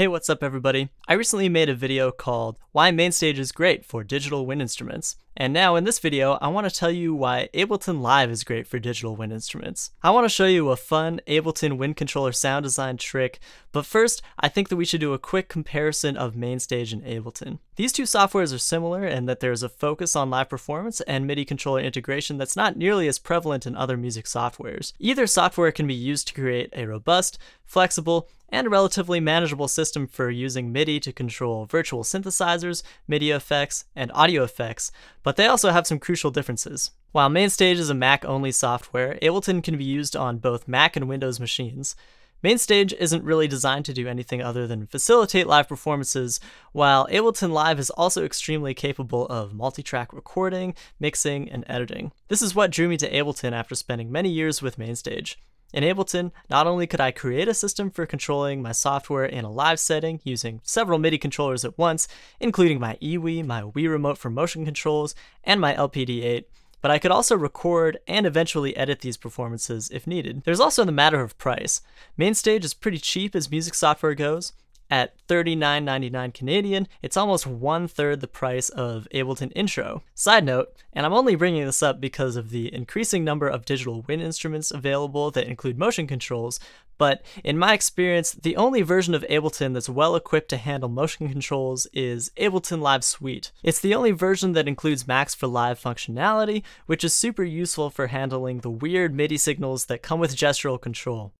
Hey, what's up everybody? I recently made a video called Why MainStage is Great for Digital Wind Instruments. And now in this video, I want to tell you why Ableton Live is great for digital wind instruments. I want to show you a fun Ableton wind controller sound design trick, but first, I think that we should do a quick comparison of MainStage and Ableton. These two softwares are similar in that there's a focus on live performance and MIDI controller integration that's not nearly as prevalent in other music softwares. Either software can be used to create a robust, flexible, and a relatively manageable system for using MIDI to control virtual synthesizers, MIDI effects, and audio effects, but they also have some crucial differences. While MainStage is a Mac only software, Ableton can be used on both Mac and Windows machines. MainStage isn't really designed to do anything other than facilitate live performances, while Ableton Live is also extremely capable of multi-track recording, mixing, and editing. This is what drew me to Ableton after spending many years with MainStage. In Ableton, not only could I create a system for controlling my software in a live setting using several MIDI controllers at once, including my EWI, my Wii Remote for motion controls, and my LPD8, but I could also record and eventually edit these performances if needed. There's also the matter of price. MainStage is pretty cheap as music software goes, at $39.99 Canadian, it's almost one third the price of Ableton Intro. Side note, and I'm only bringing this up because of the increasing number of digital wind instruments available that include motion controls, but in my experience, the only version of Ableton that's well equipped to handle motion controls is Ableton Live Suite. It's the only version that includes Max for Live functionality, which is super useful for handling the weird MIDI signals that come with gestural control.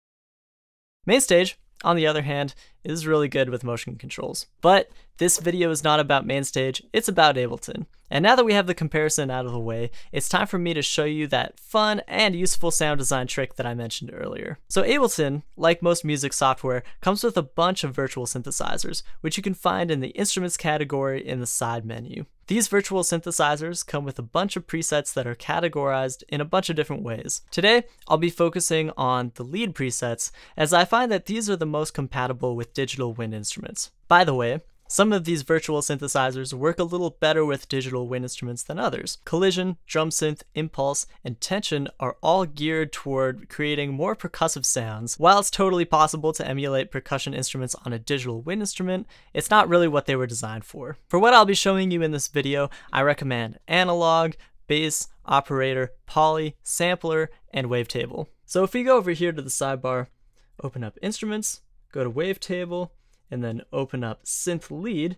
MainStage on the other hand, is really good with motion controls. But this video is not about MainStage, it's about Ableton. And now that we have the comparison out of the way, it's time for me to show you that fun and useful sound design trick that I mentioned earlier. So Ableton, like most music software, comes with a bunch of virtual synthesizers, which you can find in the Instruments category in the side menu. These virtual synthesizers come with a bunch of presets that are categorized in a bunch of different ways. Today, I'll be focusing on the lead presets, as I find that these are the most compatible with digital wind instruments. By the way, some of these virtual synthesizers work a little better with digital wind instruments than others. Collision, drum synth, impulse, and tension are all geared toward creating more percussive sounds. While it's totally possible to emulate percussion instruments on a digital wind instrument, it's not really what they were designed for. For what I'll be showing you in this video, I recommend analog, bass, operator, poly, sampler, and wavetable. So if we go over here to the sidebar, open up instruments, go to wavetable, and then open up synth lead,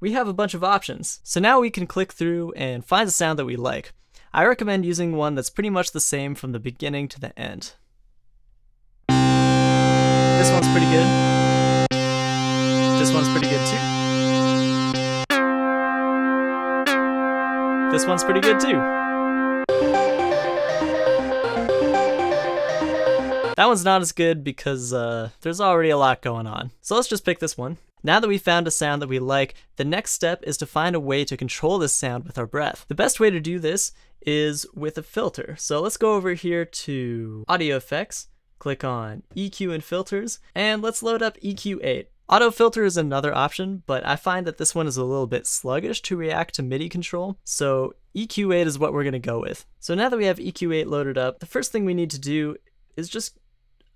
we have a bunch of options. So now we can click through and find a sound that we like. I recommend using one that's pretty much the same from the beginning to the end. This one's pretty good. This one's pretty good too. This one's pretty good too. That one's not as good because uh, there's already a lot going on. So let's just pick this one. Now that we've found a sound that we like, the next step is to find a way to control this sound with our breath. The best way to do this is with a filter. So let's go over here to Audio Effects, click on EQ and Filters, and let's load up EQ8. Auto filter is another option, but I find that this one is a little bit sluggish to react to MIDI control, so EQ8 is what we're going to go with. So now that we have EQ8 loaded up, the first thing we need to do is just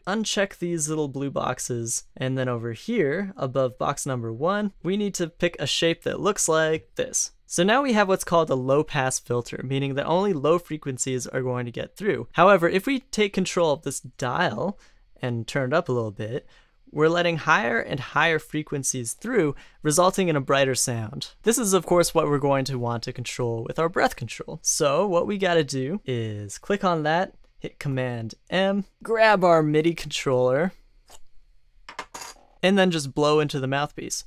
uncheck these little blue boxes. And then over here, above box number one, we need to pick a shape that looks like this. So now we have what's called a low pass filter, meaning that only low frequencies are going to get through. However, if we take control of this dial and turn it up a little bit, we're letting higher and higher frequencies through, resulting in a brighter sound. This is of course what we're going to want to control with our breath control. So what we gotta do is click on that hit Command M, grab our MIDI controller, and then just blow into the mouthpiece.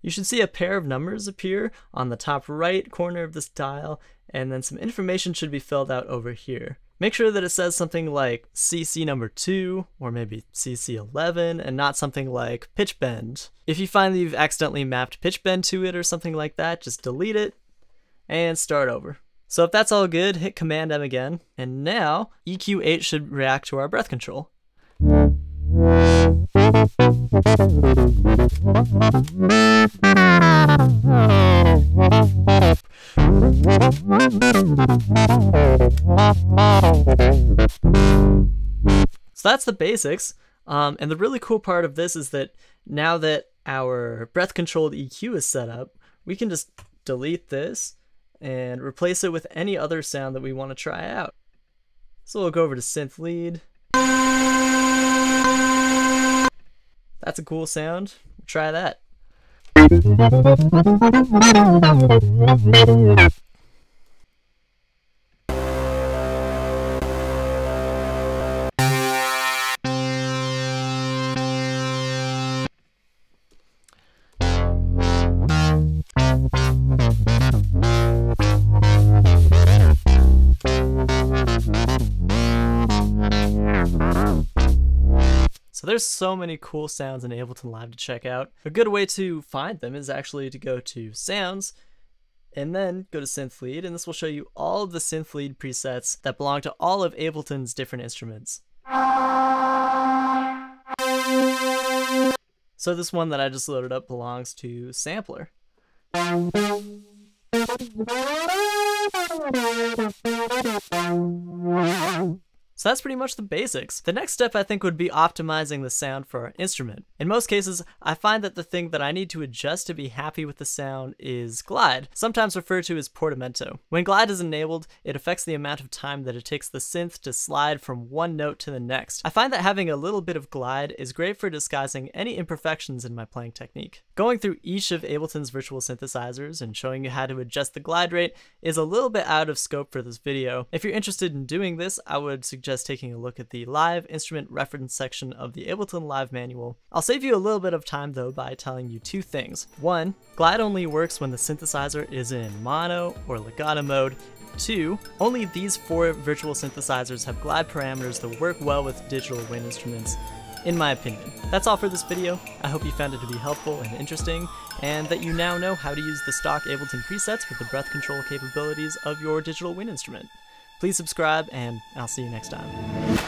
You should see a pair of numbers appear on the top right corner of this dial, and then some information should be filled out over here. Make sure that it says something like CC number 2 or maybe CC 11 and not something like pitch bend. If you find that you've accidentally mapped pitch bend to it or something like that, just delete it and start over. So if that's all good, hit Command M again, and now EQ8 should react to our breath control. So that's the basics. Um, and the really cool part of this is that now that our breath controlled EQ is set up, we can just delete this and replace it with any other sound that we want to try out. So we'll go over to synth lead. That's a cool sound. Try that. So there's so many cool sounds in Ableton Live to check out. A good way to find them is actually to go to Sounds and then go to Synth Lead, and this will show you all of the Synth Lead presets that belong to all of Ableton's different instruments. So this one that I just loaded up belongs to Sampler. So that's pretty much the basics. The next step I think would be optimizing the sound for our instrument. In most cases, I find that the thing that I need to adjust to be happy with the sound is glide, sometimes referred to as portamento. When glide is enabled, it affects the amount of time that it takes the synth to slide from one note to the next. I find that having a little bit of glide is great for disguising any imperfections in my playing technique. Going through each of Ableton's virtual synthesizers and showing you how to adjust the glide rate is a little bit out of scope for this video. If you're interested in doing this, I would suggest suggest taking a look at the live instrument reference section of the Ableton Live manual. I'll save you a little bit of time though by telling you two things. One, glide only works when the synthesizer is in mono or legato mode, Two, only these four virtual synthesizers have glide parameters that work well with digital wind instruments, in my opinion. That's all for this video. I hope you found it to be helpful and interesting, and that you now know how to use the stock Ableton presets with the breath control capabilities of your digital wind instrument. Please subscribe, and I'll see you next time.